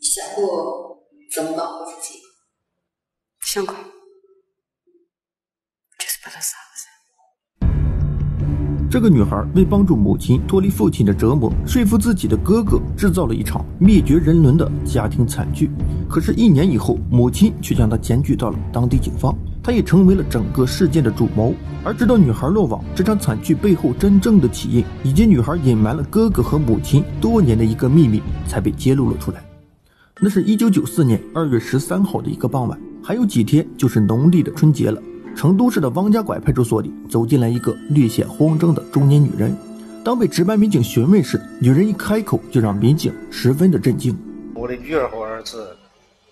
想过怎么保护自己？想过，就是把他杀了噻。这个女孩为帮助母亲脱离父亲的折磨，说服自己的哥哥，制造了一场灭绝人伦的家庭惨剧。可是，一年以后，母亲却将她检举到了当地警方，她也成为了整个事件的主谋。而直到女孩落网，这场惨剧背后真正的起因，以及女孩隐瞒了哥哥和母亲多年的一个秘密，才被揭露了出来。那是一九九四年二月十三号的一个傍晚，还有几天就是农历的春节了。成都市的汪家拐派出所里走进来一个略显慌张的中年女人。当被值班民警询问时，女人一开口就让民警十分的震惊：“我的女儿和儿子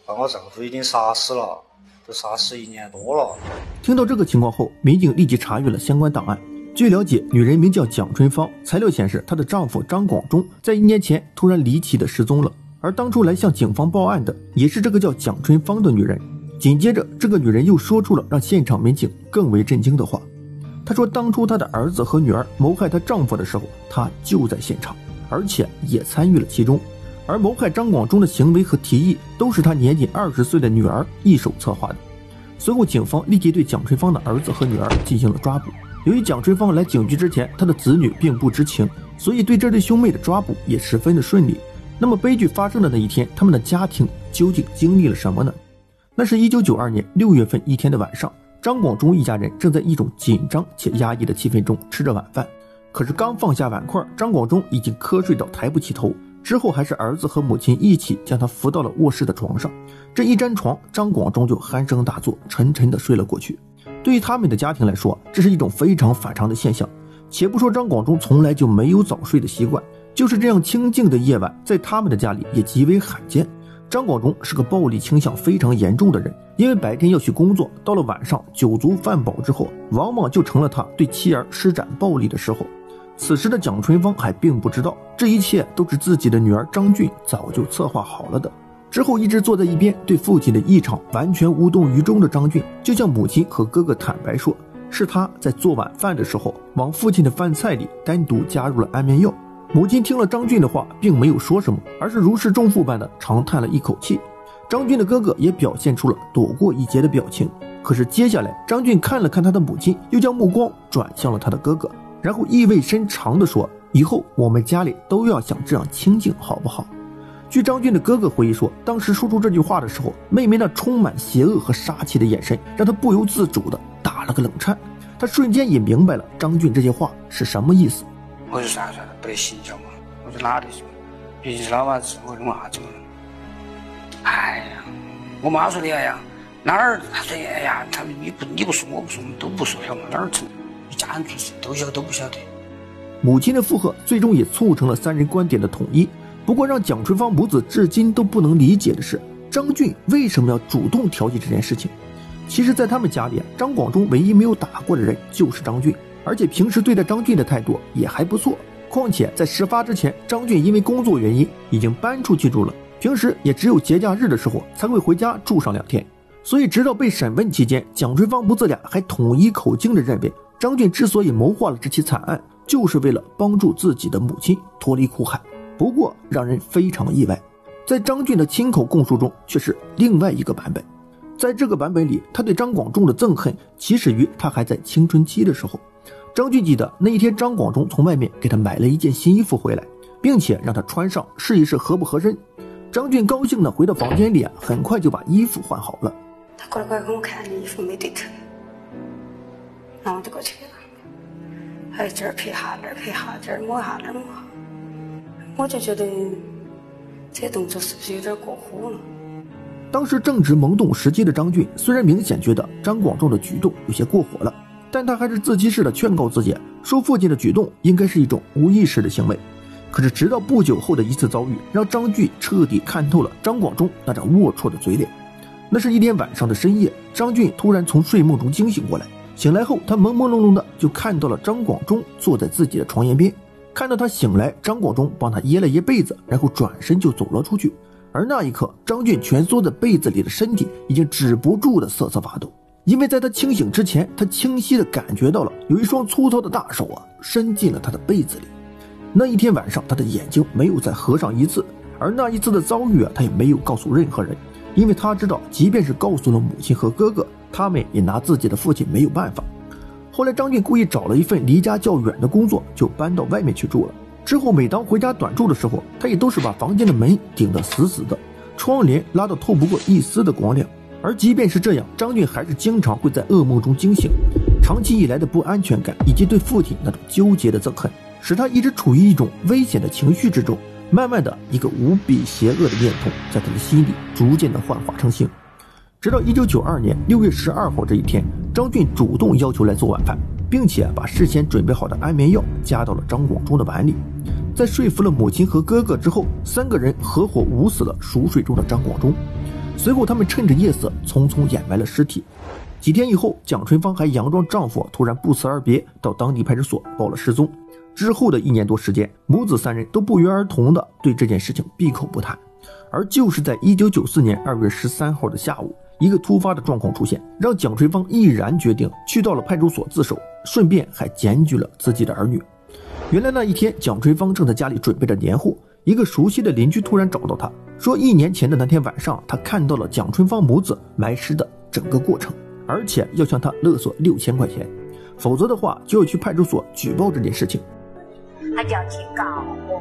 把我丈夫已经杀死了，都杀死一年多了。”听到这个情况后，民警立即查阅了相关档案。据了解，女人名叫蒋春芳，材料显示她的丈夫张广忠在一年前突然离奇的失踪了，而当初来向警方报案的也是这个叫蒋春芳的女人。紧接着，这个女人又说出了让现场民警更为震惊的话。她说：“当初她的儿子和女儿谋害她丈夫的时候，她就在现场，而且也参与了其中。而谋害张广忠的行为和提议，都是她年仅二十岁的女儿一手策划的。”随后，警方立即对蒋春芳的儿子和女儿进行了抓捕。由于蒋春芳来警局之前，她的子女并不知情，所以对这对兄妹的抓捕也十分的顺利。那么，悲剧发生的那一天，他们的家庭究竟经历了什么呢？那是一九九二年六月份一天的晚上，张广忠一家人正在一种紧张且压抑的气氛中吃着晚饭。可是刚放下碗筷，张广忠已经瞌睡到抬不起头。之后还是儿子和母亲一起将他扶到了卧室的床上。这一沾床，张广忠就鼾声大作，沉沉的睡了过去。对于他们的家庭来说，这是一种非常反常的现象。且不说张广忠从来就没有早睡的习惯，就是这样清静的夜晚，在他们的家里也极为罕见。张广忠是个暴力倾向非常严重的人，因为白天要去工作，到了晚上酒足饭饱之后，往往就成了他对妻儿施展暴力的时候。此时的蒋春芳还并不知道，这一切都是自己的女儿张俊早就策划好了的。之后一直坐在一边，对父亲的异常完全无动于衷的张俊，就向母亲和哥哥坦白说，是他在做晚饭的时候，往父亲的饭菜里单独加入了安眠药。母亲听了张俊的话，并没有说什么，而是如释重负般的长叹了一口气。张俊的哥哥也表现出了躲过一劫的表情。可是接下来，张俊看了看他的母亲，又将目光转向了他的哥哥，然后意味深长地说：“以后我们家里都要像这样清静，好不好？”据张俊的哥哥回忆说，当时说出这句话的时候，妹妹那充满邪恶和杀气的眼神，让他不由自主地打了个冷颤。他瞬间也明白了张俊这些话是什么意思。我就算了算了，不得行叫嘛，我就懒得说，毕竟是老娃子，我弄啥子嘛？哎呀，我妈说的哎呀，哪儿？她说哎呀，他们你不你不说我不说，我们都不说晓得嘛？哪儿成？一家人做事都晓都不晓得。母亲的附和最终也促成了三人观点的统一。不过让蒋春芳母子至今都不能理解的是，张俊为什么要主动挑起这件事情？其实，在他们家里，张广忠唯一没有打过的人就是张俊。而且平时对待张俊的态度也还不错。况且在事发之前，张俊因为工作原因已经搬出去住了，平时也只有节假日的时候才会回家住上两天。所以，直到被审问期间，蒋春芳母子俩还统一口径的认为，张俊之所以谋划了这起惨案，就是为了帮助自己的母亲脱离苦海。不过，让人非常意外，在张俊的亲口供述中却是另外一个版本。在这个版本里，他对张广仲的憎恨起始于他还在青春期的时候。张俊记得那一天，张广忠从外面给他买了一件新衣服回来，并且让他穿上试一试合不合身。张俊高兴地回到房间里，很快就把衣服换好了。他过来过来给我看，你衣服没对头，然后我就过去了。哎，这儿配下，那儿配下，这儿抹下，那儿抹哈，我就觉得这动作是不是有点过火了？当时正值懵懂时期的张俊，虽然明显觉得张广忠的举动有些过火了。但他还是自欺式的劝告自己，说父亲的举动应该是一种无意识的行为。可是直到不久后的一次遭遇，让张俊彻底看透了张广忠那张龌龊的嘴脸。那是一天晚上的深夜，张俊突然从睡梦中惊醒过来。醒来后，他朦朦胧胧的就看到了张广忠坐在自己的床沿边。看到他醒来，张广忠帮他掖了掖被子，然后转身就走了出去。而那一刻，张俊蜷缩在被子里的身体已经止不住的瑟瑟发抖。因为在他清醒之前，他清晰的感觉到了有一双粗糙的大手啊伸进了他的被子里。那一天晚上，他的眼睛没有再合上一次，而那一次的遭遇啊，他也没有告诉任何人，因为他知道，即便是告诉了母亲和哥哥，他们也拿自己的父亲没有办法。后来，张俊故意找了一份离家较远的工作，就搬到外面去住了。之后，每当回家短住的时候，他也都是把房间的门顶得死死的，窗帘拉到透不过一丝的光亮。而即便是这样，张俊还是经常会在噩梦中惊醒。长期以来的不安全感以及对父亲那种纠结的憎恨，使他一直处于一种危险的情绪之中。慢慢的，一个无比邪恶的念头在他的心里逐渐的幻化成型。直到一九九二年六月十二号这一天，张俊主动要求来做晚饭，并且把事先准备好的安眠药加到了张广忠的碗里。在说服了母亲和哥哥之后，三个人合伙捂死了熟睡中的张广忠。随后，他们趁着夜色匆匆掩埋了尸体。几天以后，蒋春芳还佯装丈夫突然不辞而别，到当地派出所报了失踪。之后的一年多时间，母子三人都不约而同的对这件事情闭口不谈。而就是在一九九四年二月十三号的下午，一个突发的状况出现，让蒋春芳毅然决定去到了派出所自首，顺便还检举了自己的儿女。原来那一天，蒋春芳正在家里准备着年货，一个熟悉的邻居突然找到他，说一年前的那天晚上，他看到了蒋春芳母子埋尸的整个过程，而且要向他勒索六千块钱，否则的话就要去派出所举报这件事情。他就要去告我，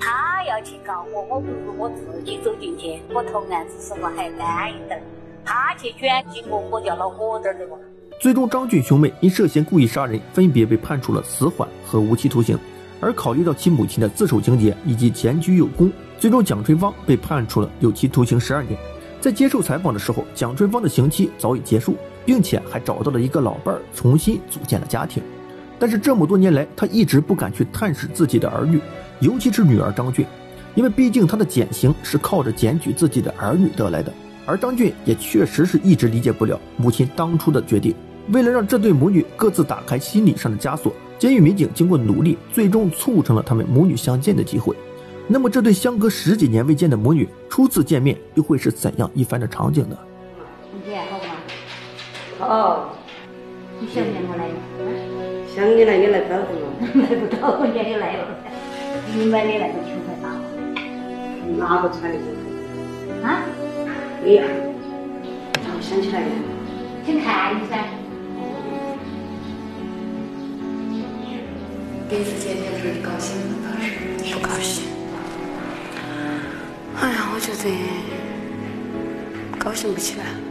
他要去告我，我不如我自己走进去，我投案自首我还安一等。他去卷进我，我就捞我这儿的嘛。最终，张俊兄妹因涉嫌故意杀人，分别被判处了死缓和无期徒刑。而考虑到其母亲的自首情节以及检举有功，最终蒋春芳被判处了有期徒刑十二年。在接受采访的时候，蒋春芳的刑期早已结束，并且还找到了一个老伴儿，重新组建了家庭。但是这么多年来，他一直不敢去探视自己的儿女，尤其是女儿张俊，因为毕竟他的减刑是靠着检举自己的儿女得来的。而张俊也确实是一直理解不了母亲当初的决定。为了让这对母女各自打开心理上的枷锁，监狱民警经过努力，最终促成了他们母女相见的机会。那么，这对相隔十几年未见的母女初次见面，又会是怎样一番的场景呢？你好吗？好。你想不想我来？想你来，你来不到的嘛。来不到，人家就来了。你买的那个球拍大拿不出来的。啊？对呀。我想起来了。请看一下。第一次见面的时候，你高兴吗？当时不高兴。哎呀，我觉得高兴不起来。